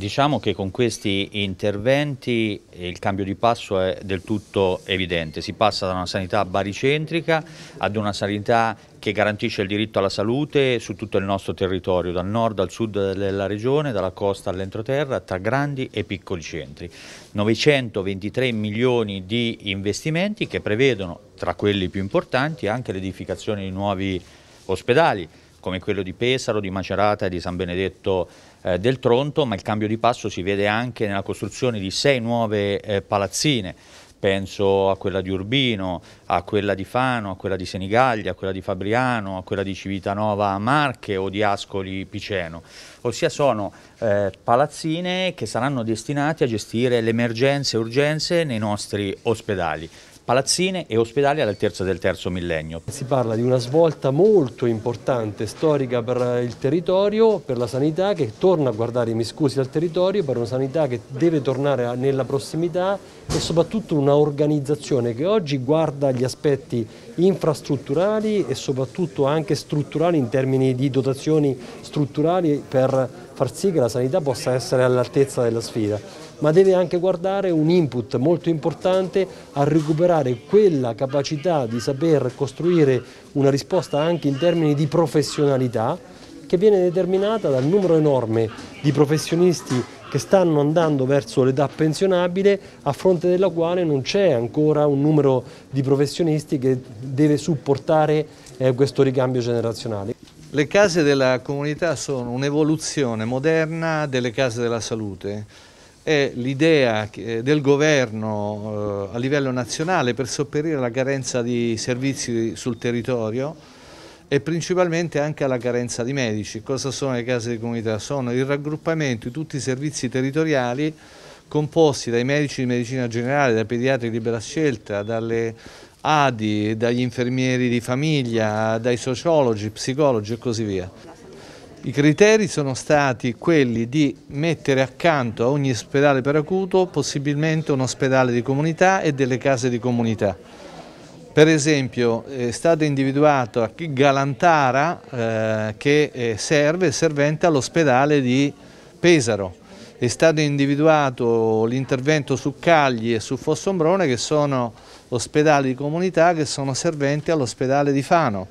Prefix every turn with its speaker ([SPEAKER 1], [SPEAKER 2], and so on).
[SPEAKER 1] Diciamo che con questi interventi il cambio di passo è del tutto evidente, si passa da una sanità baricentrica ad una sanità che garantisce il diritto alla salute su tutto il nostro territorio, dal nord al sud della regione, dalla costa all'entroterra, tra grandi e piccoli centri. 923 milioni di investimenti che prevedono, tra quelli più importanti, anche l'edificazione di nuovi ospedali, come quello di Pesaro, di Macerata e di San Benedetto eh, del Tronto, ma il cambio di passo si vede anche nella costruzione di sei nuove eh, palazzine, penso a quella di Urbino, a quella di Fano, a quella di Senigallia, a quella di Fabriano, a quella di Civitanova Marche o di Ascoli Piceno, ossia sono eh, palazzine che saranno destinati a gestire le emergenze e urgenze nei nostri ospedali palazzine e ospedali all'altezza del terzo millennio.
[SPEAKER 2] Si parla di una svolta molto importante, storica per il territorio, per la sanità che torna a guardare i miscusi al territorio, per una sanità che deve tornare nella prossimità e soprattutto un'organizzazione che oggi guarda gli aspetti infrastrutturali e soprattutto anche strutturali in termini di dotazioni strutturali per far sì che la sanità possa essere all'altezza della sfida ma deve anche guardare un input molto importante a recuperare quella capacità di saper costruire una risposta anche in termini di professionalità che viene determinata dal numero enorme di professionisti che stanno andando verso l'età pensionabile a fronte della quale non c'è ancora un numero di professionisti che deve supportare eh, questo ricambio generazionale.
[SPEAKER 3] Le case della comunità sono un'evoluzione moderna delle case della salute è l'idea del governo eh, a livello nazionale per sopperire alla carenza di servizi sul territorio e principalmente anche alla carenza di medici. Cosa sono le case di comunità? Sono il raggruppamento di tutti i servizi territoriali composti dai medici di medicina generale, dai pediatri di libera scelta, dalle ADI, dagli infermieri di famiglia, dai sociologi, psicologi e così via. I criteri sono stati quelli di mettere accanto a ogni ospedale per acuto possibilmente un ospedale di comunità e delle case di comunità. Per esempio è stato individuato a Galantara eh, che eh, serve, servente all'ospedale di Pesaro, è stato individuato l'intervento su Cagli e su Fossombrone che sono ospedali di comunità che sono serventi all'ospedale di Fano.